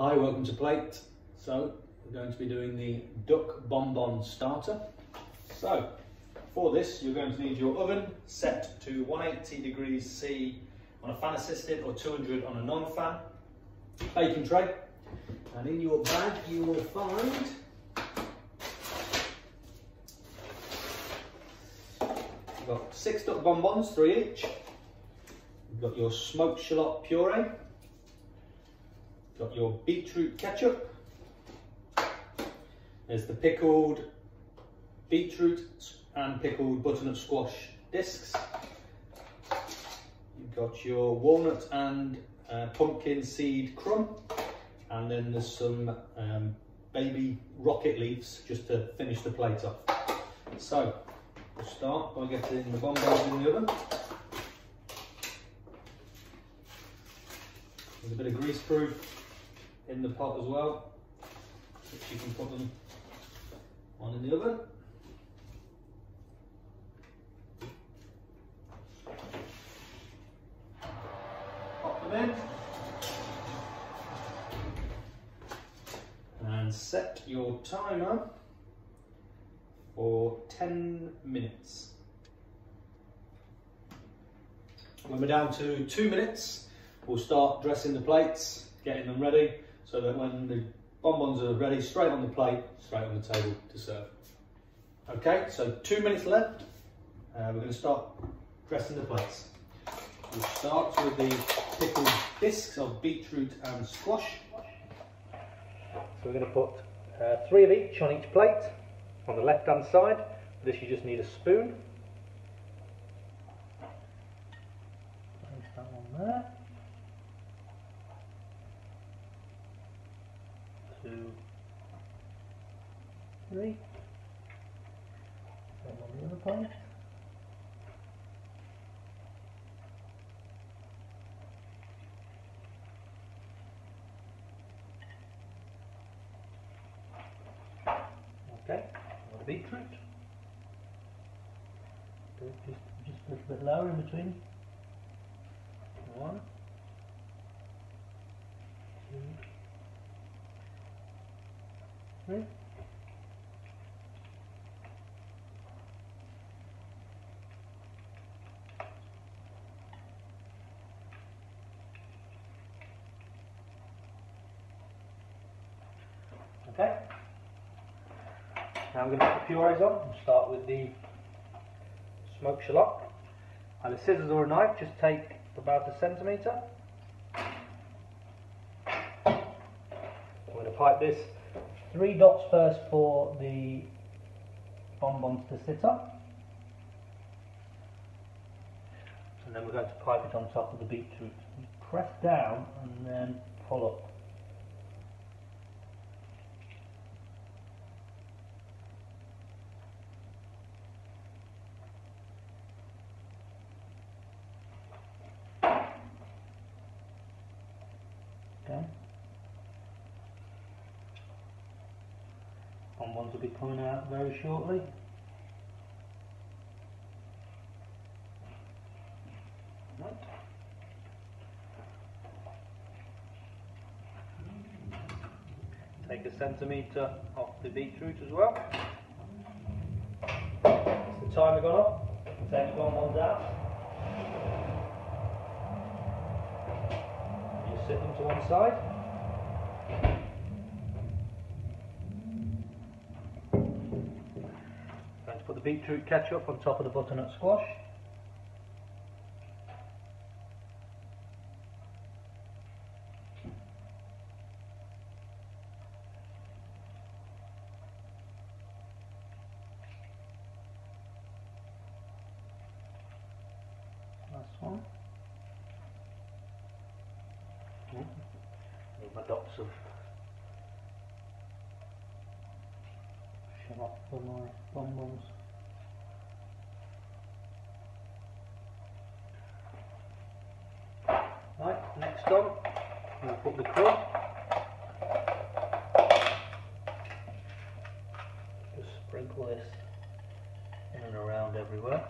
Hi, welcome to Plate. So, we're going to be doing the duck bonbon starter. So, for this, you're going to need your oven set to 180 degrees C on a fan assisted or 200 on a non-fan. Baking tray. And in your bag, you will find You've got six duck bonbons, three each. You've got your smoked shallot puree. Got your beetroot ketchup. There's the pickled beetroot and pickled butternut squash discs. You've got your walnut and uh, pumpkin seed crumb. And then there's some um, baby rocket leaves just to finish the plate off. So, we'll start by getting the bonbons in the oven. There's a bit of grease proof in the pot as well, which you can put them on in the oven. Pop them in. And set your timer for 10 minutes. When we're down to two minutes, we'll start dressing the plates, getting them ready, so that when the bonbons are ready, straight on the plate, straight on the table to serve. Okay, so two minutes left. Uh, we're going to start dressing the plates. We'll start with the pickled discs of beetroot and squash. So we're going to put uh, three of each on each plate on the left hand side. For this you just need a spoon. Place that one there. Two, three. Same on the other plate. Okay, a beetroot. Just, just a little bit lower in between. One, three. Okay. Now I'm going to put the purees on. We'll start with the smoked shallot. Either scissors or a knife, just take about a centimetre. I'm going to pipe this three dots first for the bonbons to sit on. And then we're going to pipe it on top of the beetroot. Press down and then pull up. Okay. Bonbons will be coming out very shortly. Take a centimetre off the beetroot as well. The timer gone off? Take the bonbons out. You sit them to one side. The beetroot ketchup on top of the butternut squash. Last one. Mm. Need my dots of shallot for my bonbons. Just sprinkle this in and around everywhere.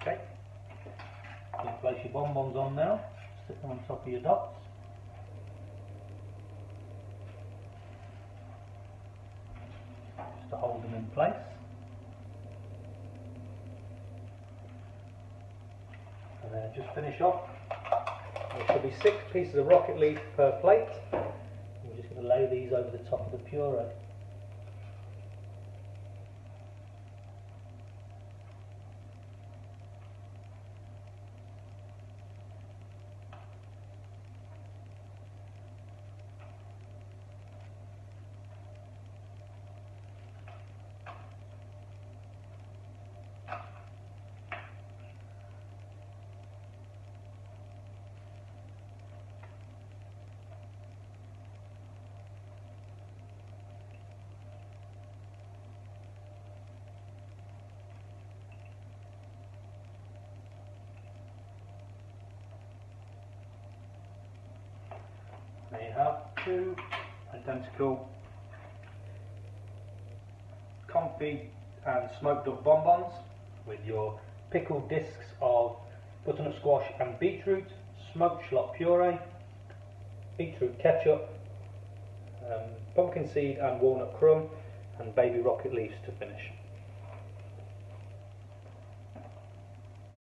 Okay, you place your bonbons on now, stick them on top of your dots. To hold them in place. And then just finish off. There should be six pieces of rocket leaf per plate. We're just going to lay these over the top of the puree. Have two identical confit and smoked up bonbons with your pickled discs of butternut squash and beetroot, smoked shallot puree, beetroot ketchup, um, pumpkin seed and walnut crumb, and baby rocket leaves to finish.